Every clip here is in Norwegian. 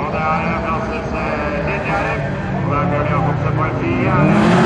Og det er Francis Linjarek. Og der blir det på en.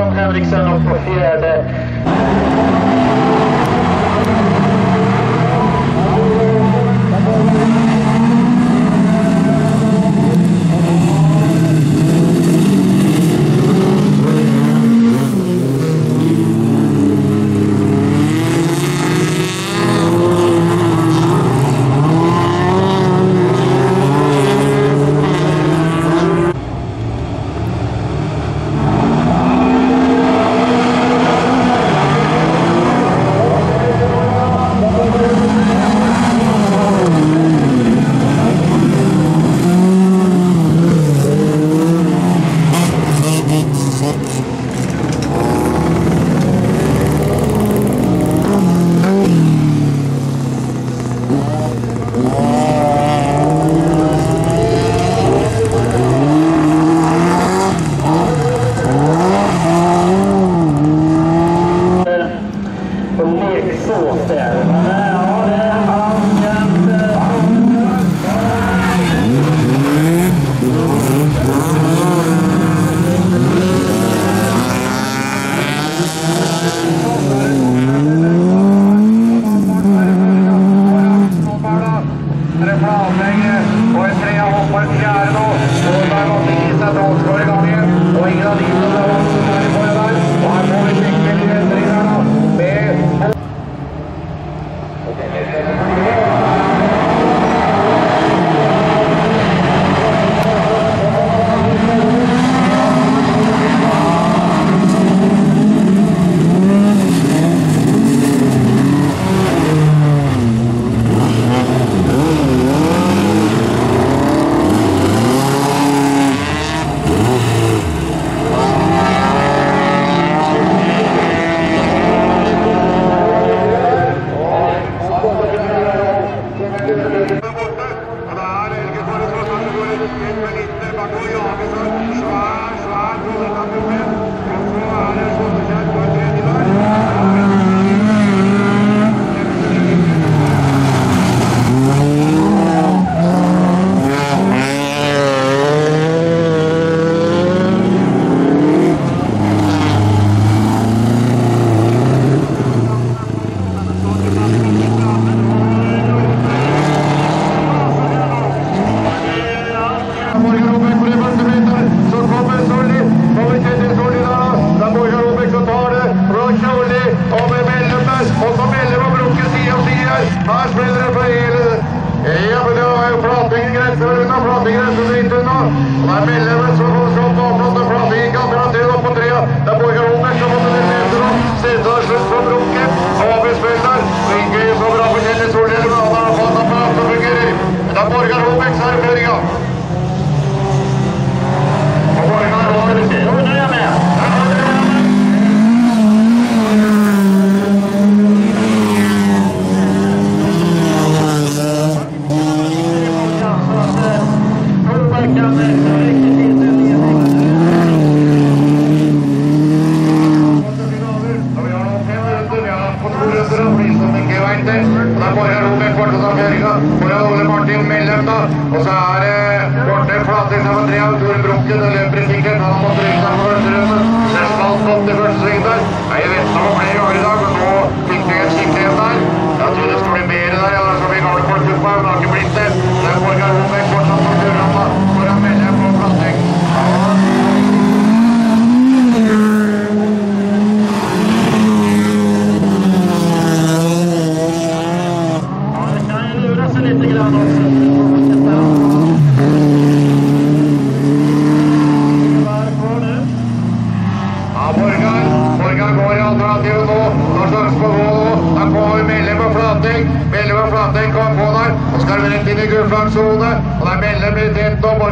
i don't från Henriksson upp på fjärde.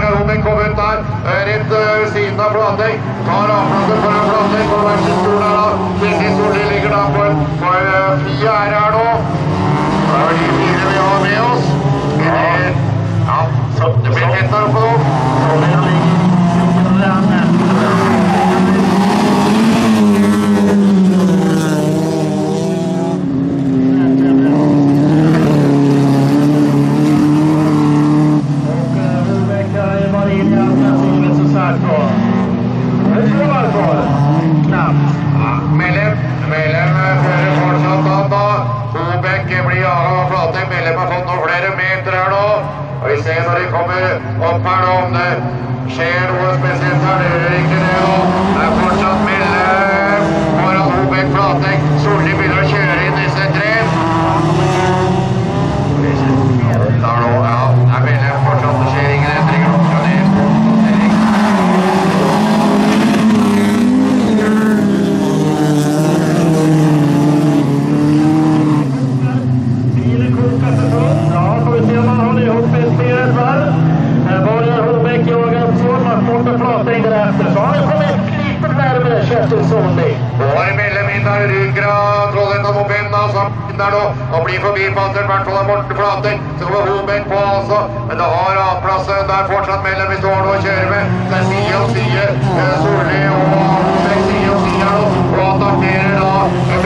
Og kom ut der. eh, Rett eh, ved siden av Flateng. Tar avplasset foran Flateng. Sin stol her da. Kristin Solli ligger da på en på eh, fjerde her nå. Det er de fire vi har med oss. Ja, så det blir tett her oppe nå. Solheim ligger Ja, Mellem, mellom eh, fører fortsatt han da. Hobekk blir jaget av Flateng. Mellem har fått noen flere meter her nå. Og vi ser når de kommer opp her nå om det skjer noe spesielt her. Det gjør ikke det nå. Det er fortsatt mellom foran Hobekk Flateng. Solli begynner å kjøre inn disse tre. Det er nå, ja, det er mellom fortsatt. Det skjer ingen endringer nå. Skal ned. Bilen kokar för fullt. Ja, får vi se om han håller ihop spelet varv. Här börjar Holbäck jaga upp två borta Flateng därefter. Så har han kommit lite närmare Kerstin Solli. Går mellom inn der, Rugra, Trollhättan og Benna sammen der nå, og blir forbi Patter, i hvert fall av Morten Flater. Så kommer Hobeck på altså, men det har avplassen der fortsatt mellom vi står nå og kjører med. Det er side om side, eh, Solli og Hobeck side om side her nå, og attakkerer da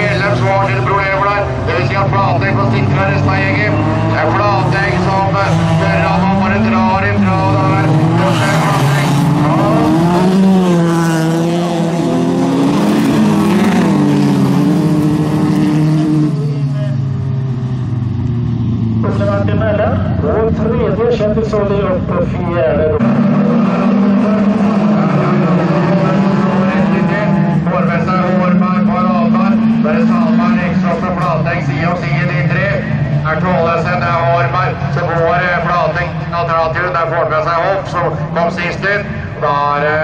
mellom svar til problemer der. Det vil si at Flateng får sikra resten av gjengen. Det er Flateng som eh, fører han og bare drar ifra der. Første er Flateng. Olle vart emellan. Och tredje Kerstin Solli upp på fjärde. Får med seg Hårberg på Ravnar. Så er det Salmar, Eksås og Flateng om side, de tre. Er Tollesen, det er Hårberg. Så går Flateng alternativet. Der får med seg opp, så kom sist ut. Da er det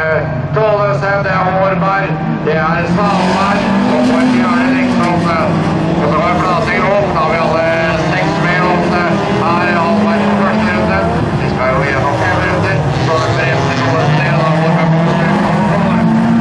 Tollesen, det er Hårberg. Det er Salmar. Og så en fjerde Eksås. Og så er Flateng opp. Da har vi alle seks med opp. Her er runde. Vi skal jo gjennom fem runder. Så er det resten Tollesen ned. Da Hårberg på første runde.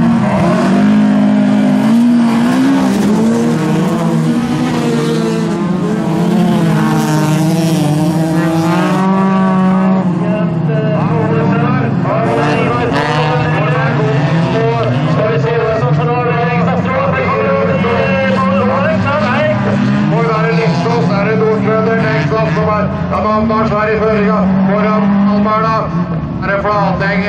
Ska vi se vem som får av längsta strået? Det kommer över till Holmberg. Nej. Og der er Leksås, der er Nordtrønder, Leksås som er ja, Namdal Sverige i føringa. Foran Almar da. Der er Flateng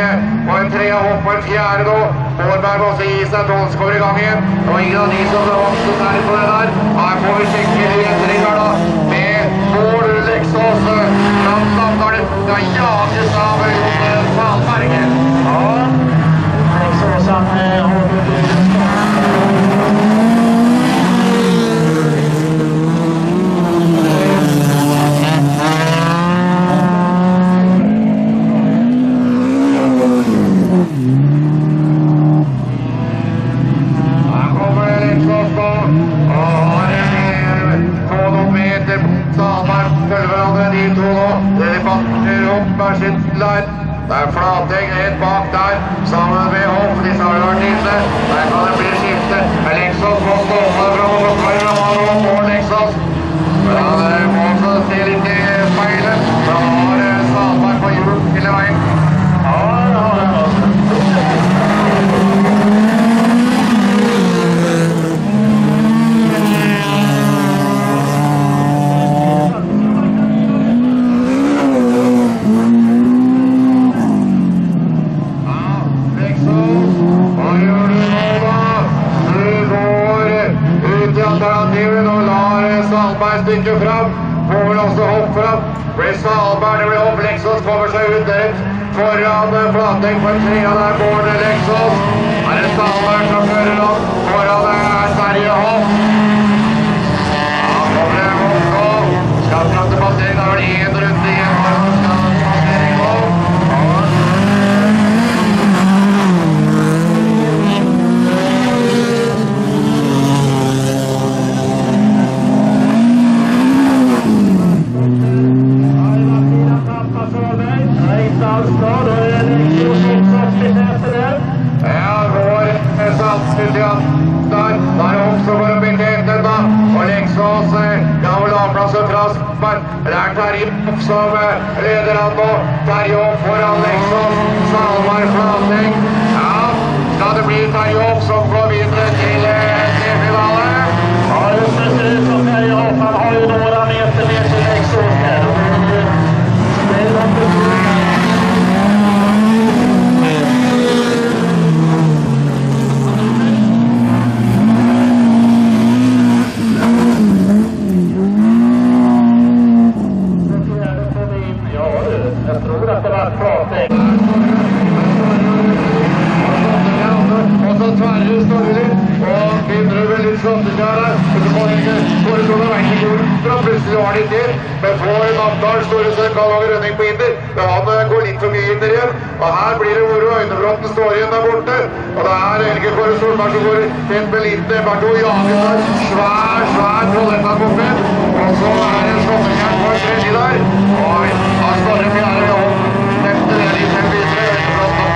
på en tre og hopp på en fjerde nå. Hårberg må gi seg, Dolls kommer i gang igjen. Og ingen av de som var så der på det der. Her får vi de endringer da. Med Bård Leksås. Fram Namdal. Ja, jages av Jon Salberget. Ja. Leksåsan eh, har Her kommer det Leksås på. Og har en få noen meter Salberg følger hverandre de to nå. De batter opp hver sitt line. Det er Flateng rett bak der, sammen med Hoff. Disse har vært inne. Der kan det bli skifte. Men Leksås må stå for fra Håkon Ramar og får Leksås. Ja, det må også se litt i speilet. Da har eh, Salberg på hjul hele veien. Ja, det har han också. Ja, Leksås, hva gjør du nå da? Du går ut i alternativet og lar Salberg stikke fram. Får vel også hopp fram. Blir Albert det blir hopp. Lexos kommer seg ut rett foran Flateng på en trea der går det Lexos. Her er Stalberg som fører opp. Foran er Sverige hopp. Ja, kommer det hopp nå. Skal fram til passering. Da er det én runde igjen. Skal passering nå. ute der. Ja, går Saltspill til Astar. Der er også for å bilde etter da. Og Leksås kan vel ha plass og Trasberg. Det er Terje Hoff som eh, leder an nå. Terje Hoff foran Leksås. Salmar Flateng. Ja, skal det bli Terje Hoff som går videre til eh, semifinale? Ja, det ser ut som Terje Hoff. Han har ju några meter ner till Leksås här. Det är långt Ja, du. Jag tror att det var Flateng. Og så tverrer Storli og begynner vel litt slåttekjær her. Og så får ikke foreslått veien i jorden, for plutselig var det ikke til. Men får Namdal store sønn Karl Åge Rønning på Inter. Men han eh, går litt for mye Inter igjen. Og her blir det moro. Øynebråten står igjen der borte. Og det er Helge Kåre Solberg som går helt med liten Berto jager der. Svær, svær trollhetta-moped. Og så er det slåttekjær på tredje der. Oi, da står det fjerde jobb. Femte ned i fem videre. Øynebråten.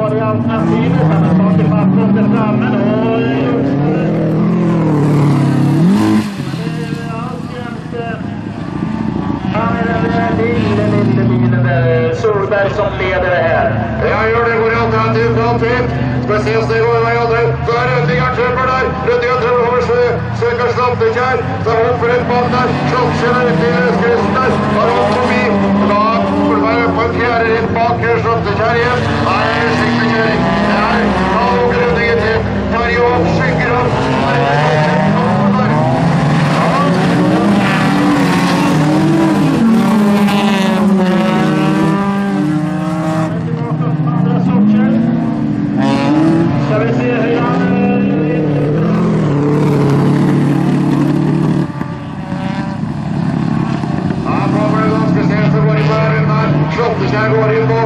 Vad är alternativet? Han har tagit fatt där framme då. Han är den lille, lille bilen Solberg som leder det her. Ja, gjør det. Hvor er alternativ kvalitet? Skal se oss det går vei andre. Så er Rønning er trøbbel der. Rønning har trøbbel over sø. Søker Slantekjær. Så er hun for et bak der. Slåttkjær er ute i løsgressen der. Har hun forbi. Da det være på en fjerde rett bak Slantekjær igjen. Nei, er skikkelig kjøring. Det er Karl Åge til. til. jo opp, skygger opp. Nei, det er kjempekamp der. Andra sorter. Ska vi se hur han... Her kommer det ganske sent som går inn på den der. Slåttekjær går inn på.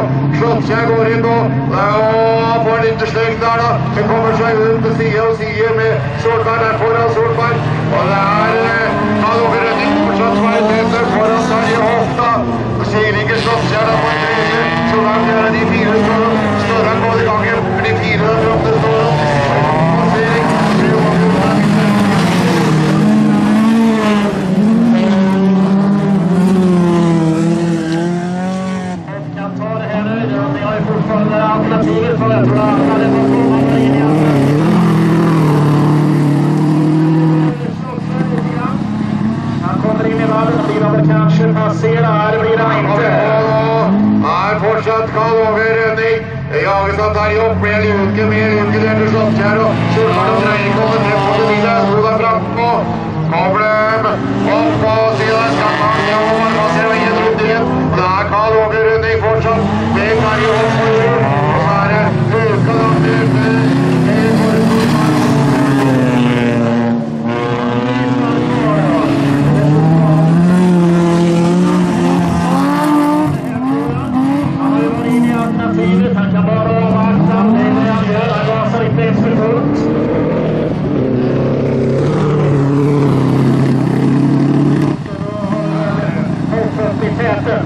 jeg går inn på. Det er å få en liten sleng der, da. Det kommer seg rundt til side og side med Solberg der foran Solberg. Og det er eh, Karl Åge Rønning fortsatt Svein Peter foran Terje. Og sier ikke Slåttekjær da på er tredje. Så langt er de fire og står her på i gang igjen. De fire der framme står og Passering. Sju og fem. kan ta det här nu. Ja, Ni har ju fortfarande alternativet för att alla det får komma in i Han kommer in i vallen. Blir han väl kanske passerad? Det blir han inte. Er fortsatt Karl Åge Rønning. Det jages av Terje opp, blir luke med luke ned til Slottkjær og Solvang og Drøye kommer treffer på det lille Sto der frampå. Kommer dem opp på siden skal ta den over, passerer og inn rundt igjen. Det er Karl Åge Rønning fortsatt med Terje opp på hjul. Og så er det luka langt ute. Det er for Solvang. Han har ju varit inne i alternativet. Han kan bara avvakta. Det är det han gör. Han gasar inte ens för fullt. Hoppet i täten.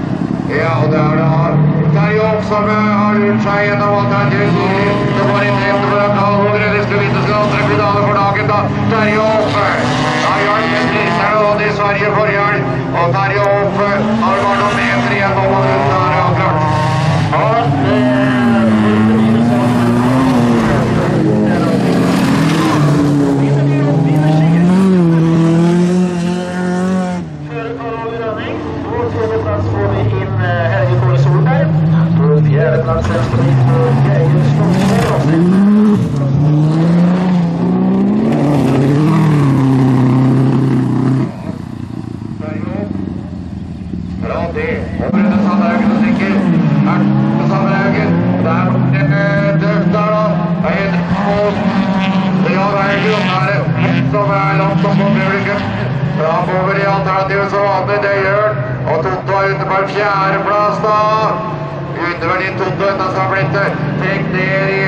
Ja, og det er det har. Terje Hoff som har lurt seg gjennom alternativet. Det var rett for at Karl Åge Rønning skulle vinne sin andre finale for dagen, da. Terje Hoff eh, da hjalp med priserne og i Sverige for helg. Og Terje Hoff eh, har bare noen meter igjen og han rundt der, akkurat. Ja, det är lite minus Före Karl-Ove Rönning. På tredje plats får vi in eh, Helge Kåre Solberg. På fjärde plats efter vi på Geir Slottsberg. Terje Hoff. Bra det. Og Brønne Sandhaugen og stikker. Erte Sandhaugen. Der borte eh, døft der, da. Det er Henrik Aas. Ja, det er grunnære som er langt oppe på publikum. Framover i alternativet så vanlig, det gjør han. Og Totto er ute på en fjerdeplass, da. Under vel i Totto som har blitt det. Tenk ned i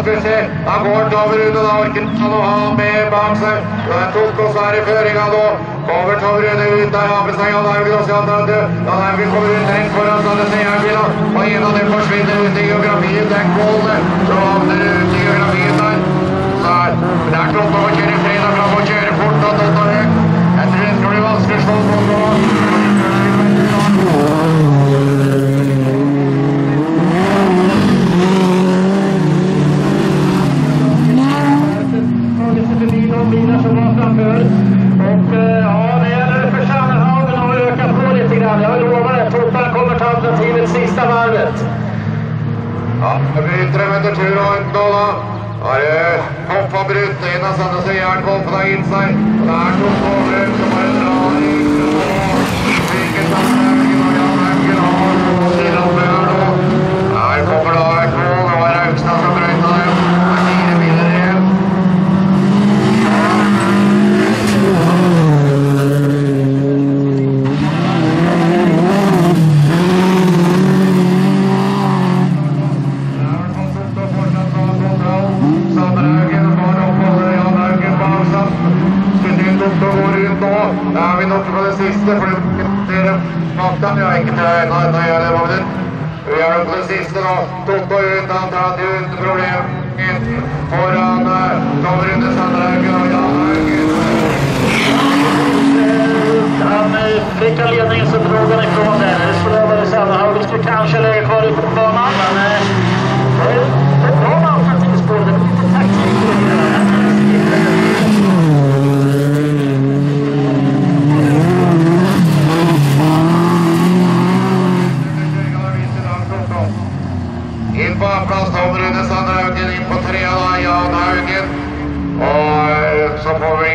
skal vi se. da går den over Rune, da orker han å ha han med bak seg. Den tok oss her i føringa nå. Over Tove Rune ut der, Apesteng. da er vi jo grossalternativ. da er vi kommer ut rett foran Sandnes-Eierbil. Og en av dem forsvinner ut i geografien. Den kålen som havner ut i geografien der. Der. Men det er trått å kjøre fredag fram og kjøre fort. Og jeg tror det skal bli vanskelig å slå på nå. Ja, det blir tre meter tur og Orkdal, da. Har hopp og brutt. En av Sandnes og Jernkåpen har gitt seg. Det er to påbruk som bare drar i. Hvilket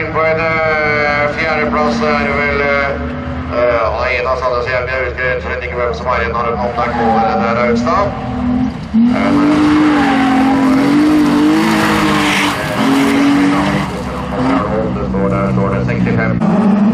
inn på en eh, uh, fjerdeplass. så er det vel uh, en av Sandnes hjemme, Jeg husker ikke hvem som er igjen når de åpner kålene der, Augstad. Uh, eh, eh, det står der, står det 65.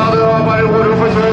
هذا وما يقول الفجر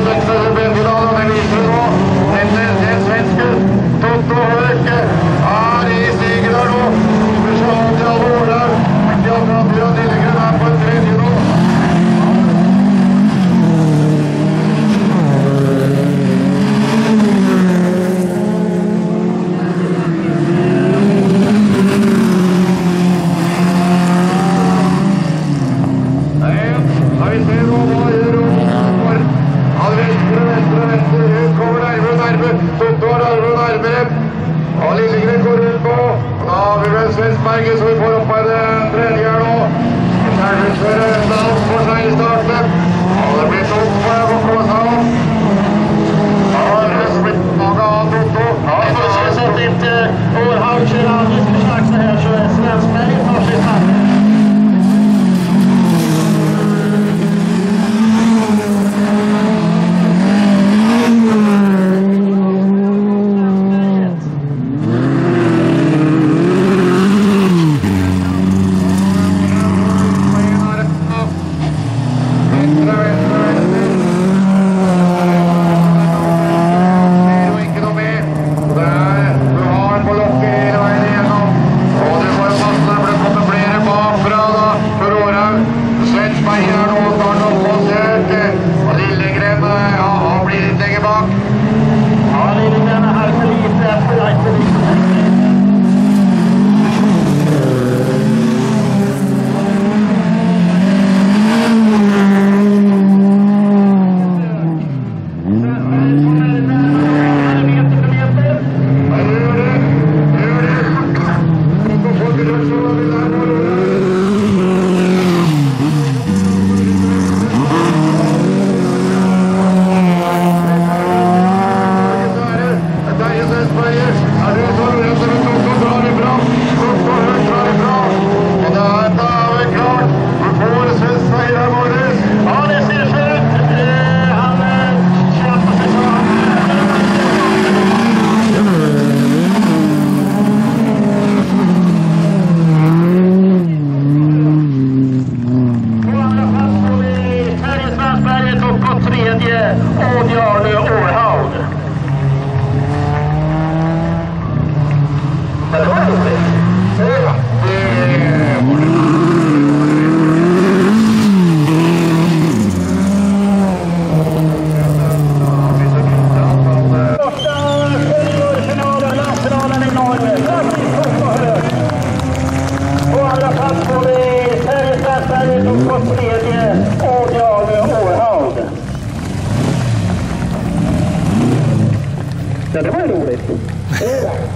Fingers with one.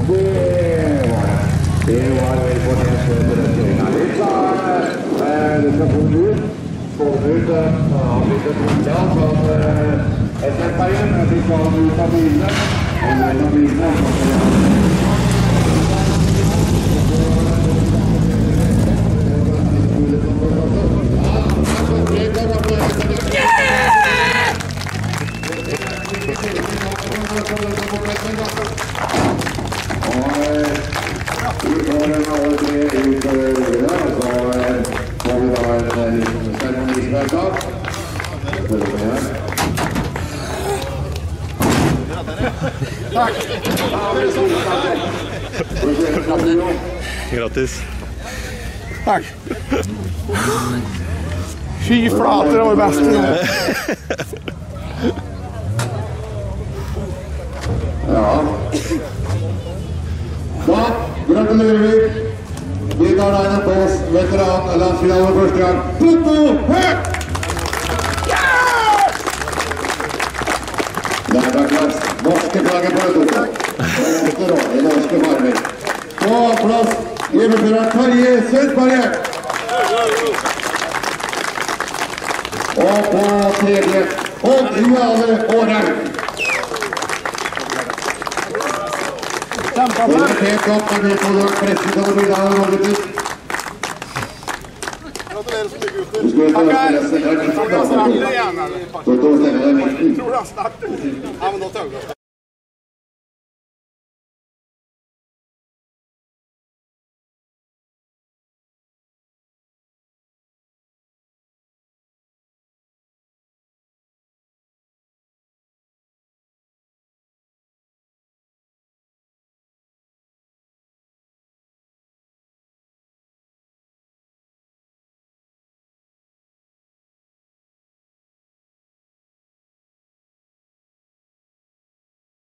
Det var vel fortjent berømt. Litt av Luka Fornur. Fornur avsluttet runda som SF-veien. Fikk ballen ut av bilene. Og mellom bilene Grattis. Tack. Fy flate, det var det bästa nå. Ja. Da gratulerer vi. Vi tar deg en applaus, veteran landsfinale første gang. Totto Høg! Der var klass. Norske flagget på det Totto. Og åtte år i norske farver. På plass hjemmefører Terje Sønsberget. Og på tredje Odd Juale Århaug. Det er helt godt at vi får hørt pressen til å bli av Norge. Gratulerer så mye, gutter. Du skulle ta Tackar. pressen her. Tror du jag startar igen eller? Så då